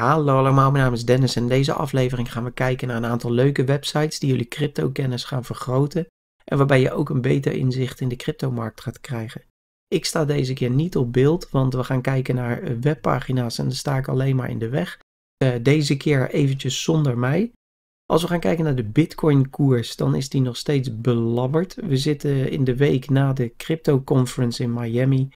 Hallo allemaal, mijn naam is Dennis en in deze aflevering gaan we kijken naar een aantal leuke websites die jullie crypto-kennis gaan vergroten en waarbij je ook een beter inzicht in de cryptomarkt gaat krijgen. Ik sta deze keer niet op beeld, want we gaan kijken naar eh, webpagina's en dan sta ik alleen maar in de weg. Uh, deze keer eventjes zonder mij. Als we gaan kijken naar de Bitcoin koers, dan is die nog steeds belabberd. We zitten in de week na de crypto conference in Miami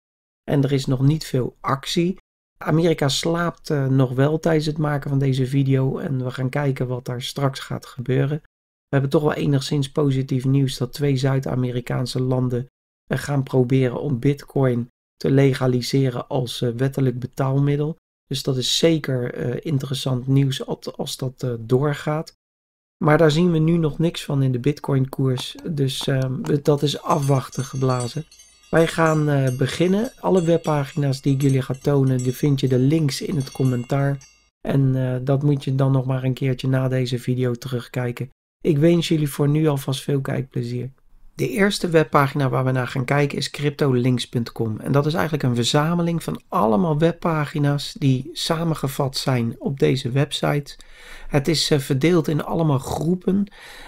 en er is nog niet veel actie. Amerika slaapt uh, nog wel tijdens het maken van deze video en we gaan kijken wat daar straks gaat gebeuren. We hebben toch wel enigszins positief nieuws dat twee Zuid-Amerikaanse landen uh, gaan proberen om Bitcoin te legaliseren als uh, wettelijk betaalmiddel. Dus dat is zeker interessant nieuws als dat doorgaat. Maar daar zien we nu nog niks van in de Bitcoin-koers. Dus ehm, dat is afwachten geblazen. Wij gaan uh, beginnen. Alle webpagina's die ik jullie ga tonen, die vind je de links in het commentaar. En uh, dat moet je dan nog maar een keertje na deze video terugkijken. Ik wens jullie voor nu alvast veel kijkplezier. De eerste webpagina waar we naar gaan kijken is cryptolinks.com. En dat is eigenlijk een verzameling van allemaal webpagina's die samengevat zijn op deze website. Het is uh, verdeeld in allemaal groepen.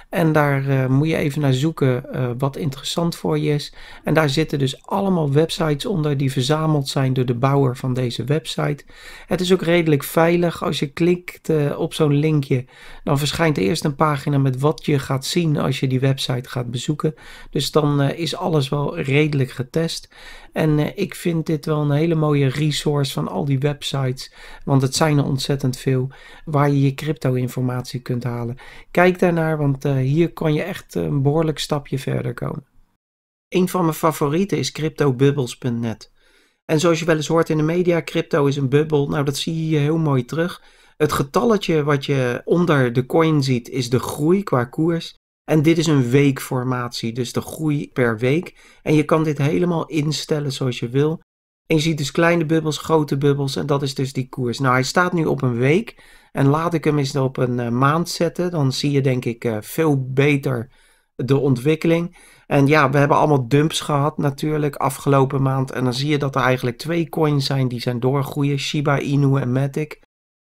En daar uh, moet je even naar zoeken uh, wat interessant voor je is. En daar zitten dus allemaal websites onder die verzameld zijn door de bouwer van deze website. Het is ook redelijk veilig. Als je klikt op zo'n linkje, dan verschijnt eerst een pagina met wat je gaat zien als je die website gaat bezoeken. Dus dan is alles wel redelijk getest. En ik vind dit wel een hele mooie resource van al die websites. Want het zijn er ontzettend veel waar je je crypto informatie kunt halen. Kijk daarnaar, want hier kan je echt een behoorlijk stapje verder komen. Een van mijn favorieten is cryptobubbles.net. En zoals je wel eens hoort in de media, crypto is een bubbel. Nou, dat zie je heel mooi terug. Het getalletje wat je onder de coin ziet is de groei qua koers. En dit is een weekformatie, dus de groei per week. En je kan dit helemaal instellen zoals je wil. En je ziet dus kleine bubbels, grote bubbels en dat is dus die koers. Nou, hij staat nu op een week en laat ik hem eens op een uh, maand zetten. Dan zie je denk ik uh, veel beter de ontwikkeling. En ja, we hebben allemaal dumps gehad natuurlijk afgelopen maand. En dan zie je dat er eigenlijk twee coins zijn die zijn doorgroeien. Shiba Inu en Matic.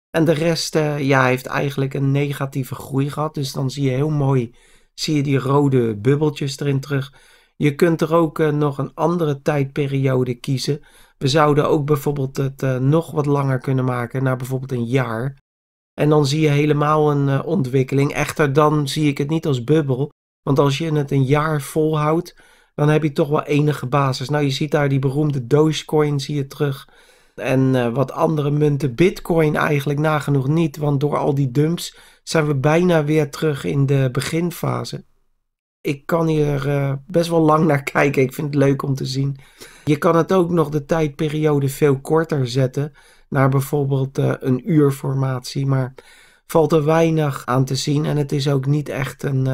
En de rest uh, ja, heeft eigenlijk een negatieve groei gehad. Dus dan zie je heel mooi, zie je die rode bubbeltjes erin terug. Je kunt er ook nog een andere tijdperiode kiezen. We zouden ook bijvoorbeeld het uh, nog wat langer kunnen maken, naar bijvoorbeeld een jaar. En dan zie je helemaal een uh, ontwikkeling. Echter, dan zie ik het niet als bubbel. Want als je het een jaar volhoudt, dan heb je toch wel enige basis. Nou, je ziet daar die beroemde Dogecoin, zie je terug. En uh, wat andere munten, Bitcoin eigenlijk nagenoeg niet. Want door al die dumps zijn we bijna weer terug in de beginfase ik kan hier uh, best wel lang naar kijken. Ik vind het leuk om te zien. Je kan het ook nog de tijdperiode veel korter zetten. Naar bijvoorbeeld uh, een uurformatie. Maar valt er weinig aan te zien. En het is ook niet echt een,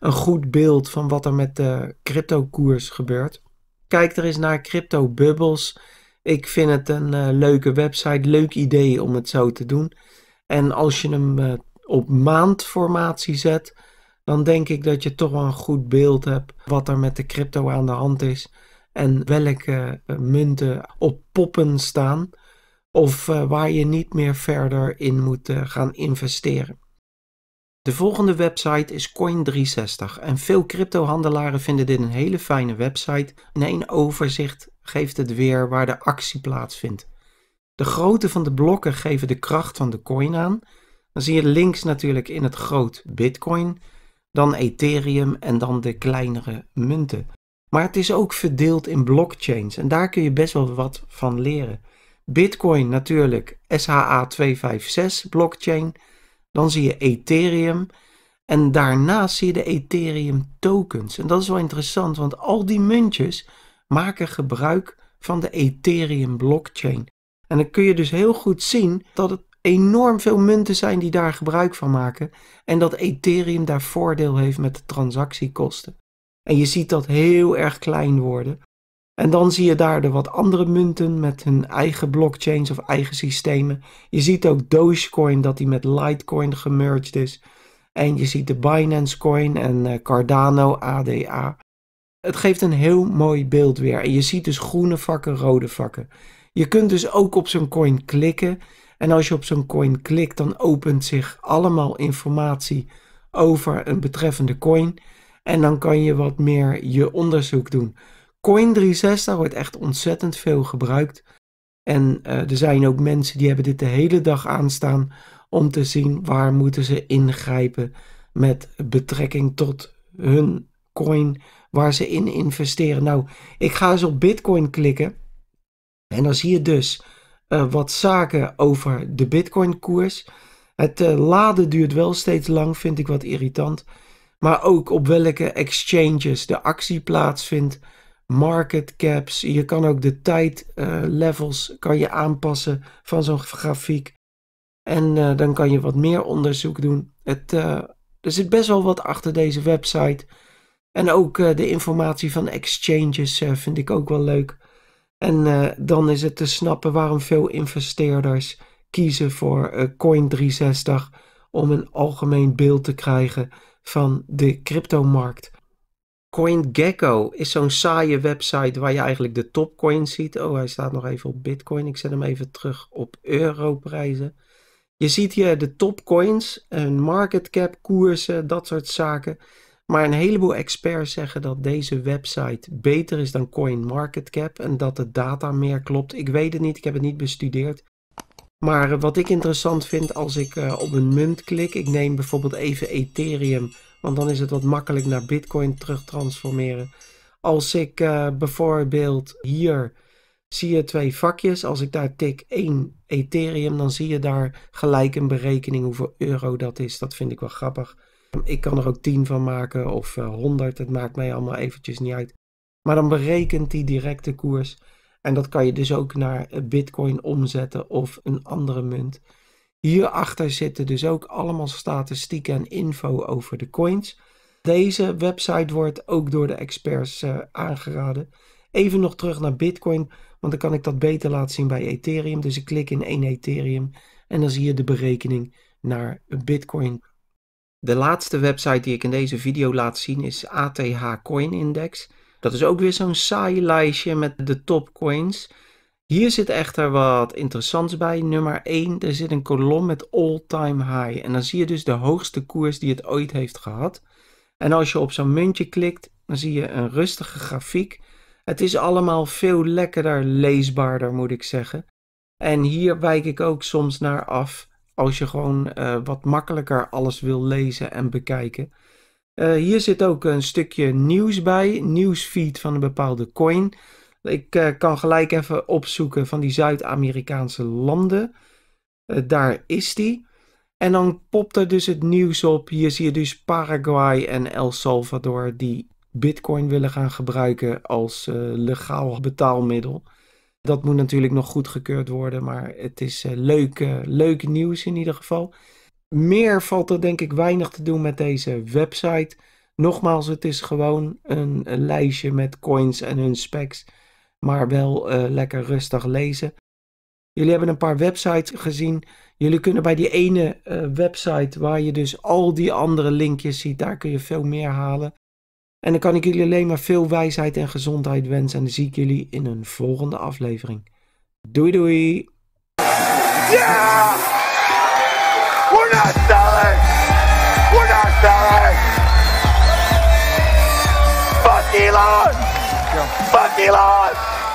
een goed beeld van wat er met de crypto-koers gebeurt. Kijk er eens naar Crypto Bubbles. Ik vind het een leuke website. Leuk idee om het zo te doen. En als je hem op maandformatie zet dan denk ik dat je toch wel een goed beeld hebt wat er met de crypto aan de hand is en welke uh, munten op poppen staan of waar je niet meer verder in moet gaan investeren. De volgende website is Coin360 en veel cryptohandelaren vinden dit een hele fijne website. In één overzicht geeft het weer waar de actie plaatsvindt. De grootte van de blokken geven de kracht van de coin aan. Dan zie je links natuurlijk in het groot Bitcoin dan Ethereum en dan de kleinere munten. Maar het is ook verdeeld in blockchains en daar kun je best wel wat van leren. Bitcoin natuurlijk SHA-256 blockchain. Dan zie je Ethereum. En daarnaast zie je de Ethereum tokens. En dat is wel interessant, want al die muntjes maken gebruik van de Ethereum blockchain. En dan kun je dus heel goed zien dat het enorm veel munten zijn die daar gebruik van maken. En dat Ethereum daar voordeel heeft met de transactiekosten. En je ziet dat heel erg klein worden. En dan zie je daar de wat andere munten met hun eigen blockchains of eigen systemen. Je ziet ook Dogecoin dat die met Litecoin gemerged is. En je ziet de Binance Coin en uh, Cardano ADA. Het geeft een heel mooi beeld weer. En je ziet dus groene vakken, rode vakken. Je kunt dus ook op zo'n coin klikken En als je op zo'n coin klikt, dan opent zich allemaal informatie over een betreffende coin. En dan kan je wat meer je onderzoek doen. Coin360 wordt echt ontzettend veel gebruikt. En uh, er zijn ook mensen die hebben dit de hele dag aanstaan om te zien waar moeten ze ingrijpen met betrekking tot hun coin waar ze in investeren. Nou, ik ga eens op Bitcoin klikken en dan zie je dus uh, wat zaken over de Bitcoin koers. Het uh, laden duurt wel steeds lang, vind ik wat irritant. Maar ook op welke exchanges de actie plaatsvindt market caps. Je kan ook de tijdlevels uh, kan je aanpassen van zo'n grafiek. En dan kan je wat meer onderzoek doen. Het, er zit best wel wat achter deze website. En ook de informatie van exchanges vind ik ook wel leuk. En dan is het te snappen waarom veel investeerders kiezen voor Coin360 om een algemeen beeld te krijgen van de cryptomarkt. CoinGecko is zo'n saaie website waar je eigenlijk de topcoins ziet. Oh, hij staat nog even op Bitcoin. Ik zet hem even terug op europrijzen. Je ziet hier de topcoins, een market cap, koersen, dat soort zaken. Maar een heleboel experts zeggen dat deze website beter is dan CoinMarketCap en dat de data meer klopt. Ik weet het niet, ik heb het niet bestudeerd. Maar wat ik interessant vind als ik uh, op een munt klik, ik neem bijvoorbeeld even Ethereum want dan is het wat makkelijk naar Bitcoin terug transformeren. Als ik uh, bijvoorbeeld hier zie je twee vakjes. Als ik daar tik 1 Ethereum, dan zie je daar gelijk een berekening hoeveel euro dat is. Dat vind ik wel grappig. Ik kan er ook 10 van maken of uh, 100. Het maakt mij allemaal eventjes niet uit. Maar dan berekent die direct de koers. En dat kan je dus ook naar Bitcoin omzetten of een andere munt. Hierachter zitten dus ook allemaal statistieken en info over de coins. Deze website wordt ook door de experts uh, aangeraden. Even nog terug naar Bitcoin, want dan kan ik dat beter laten zien bij Ethereum. Dus ik klik in één Ethereum en dan zie je de berekening naar Bitcoin. De laatste website die ik in deze video laat zien is ATH Coin Index. Dat is ook weer zo'n saai lijstje met de top coins. Hier zit echter wat interessants bij. Nummer 1, er zit een kolom met all-time high. En dan zie je dus de hoogste koers die het ooit heeft gehad. En als je op zo'n muntje klikt, dan zie je een rustige grafiek. Het is allemaal veel lekkerder leesbaarder, moet ik zeggen. En hier wijk ik ook soms naar af als je gewoon uh, wat makkelijker alles wil lezen en bekijken. Uh, hier zit ook een stukje nieuws bij, nieuwsfeed van een bepaalde coin. Ik uh, kan gelijk even opzoeken van die Zuid-Amerikaanse landen. Daar is die. En dan popt er dus het nieuws op. Hier zie je dus Paraguay en El Salvador die Bitcoin willen gaan gebruiken als legaal betaalmiddel. Dat moet natuurlijk nog goedgekeurd worden, maar het is leuk, leuk nieuws in ieder geval. Meer valt er denk ik weinig te doen met deze website. Nogmaals, het is gewoon een, lijstje met coins en hun specs maar wel uh, lekker rustig lezen. Jullie hebben een paar websites gezien. Jullie kunnen bij die ene website waar je dus al die andere linkjes ziet, daar kun je veel meer halen. En dan kan ik jullie alleen maar veel wijsheid en gezondheid wensen. En dan zie ik jullie in een volgende aflevering. Doei doei! We're not selling! We're not selling! Fuck Elon! Fuck!